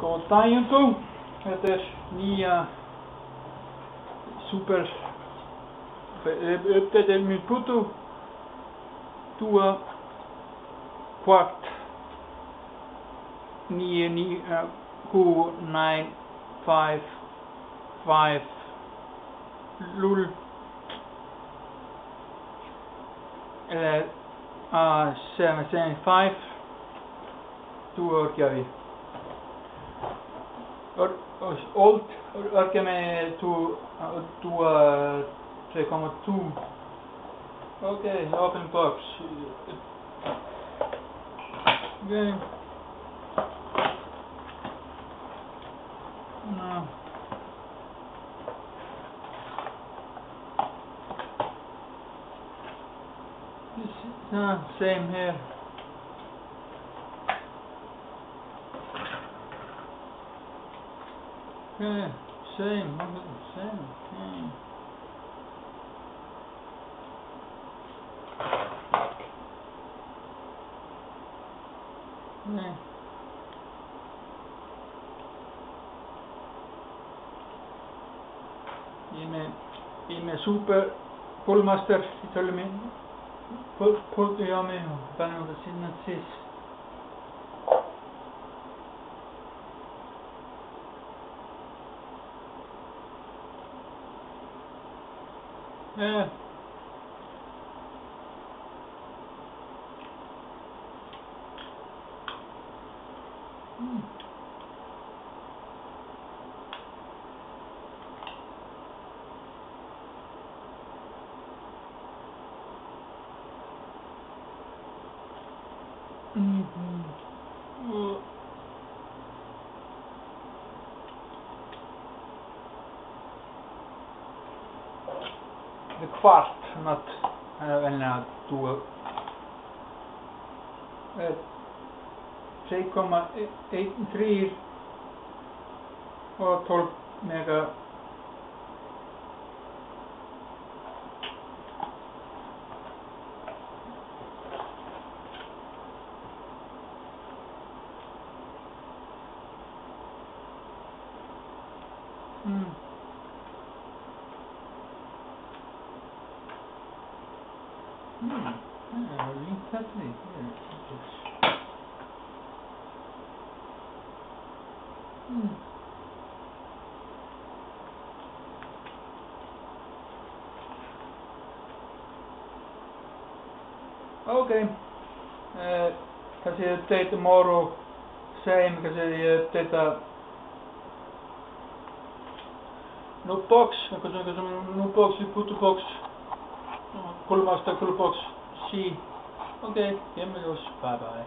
Góðan daginn þú, þetta er nýja super uppdættir mjög putu dúa kvart nýja nýja Q9 5 5 lull eða að 775 dúa orkjafi or, or, old orgjafi to Dua 3,2 Okay, open box. Okay. No. This is uh, same here. Yeah, same, same, same. Yeah. Ég er með, er super pullmaster í tölum minn pulltu hjá mig og þannig að það sinna sís Yeah. Mm. Mhm. Uh. The kvart, not uh, venjulega dúa. Uh, 3,13 og 12 mega mm. Hmm. Yeah, you can touch me. Here. Hmm. Okay. Uh, can see the day tomorrow. Same, can see the data. No box, because I'm no box, you put the box. Pullmaster, Pullbox, C Ok, ég með ljós, bye bye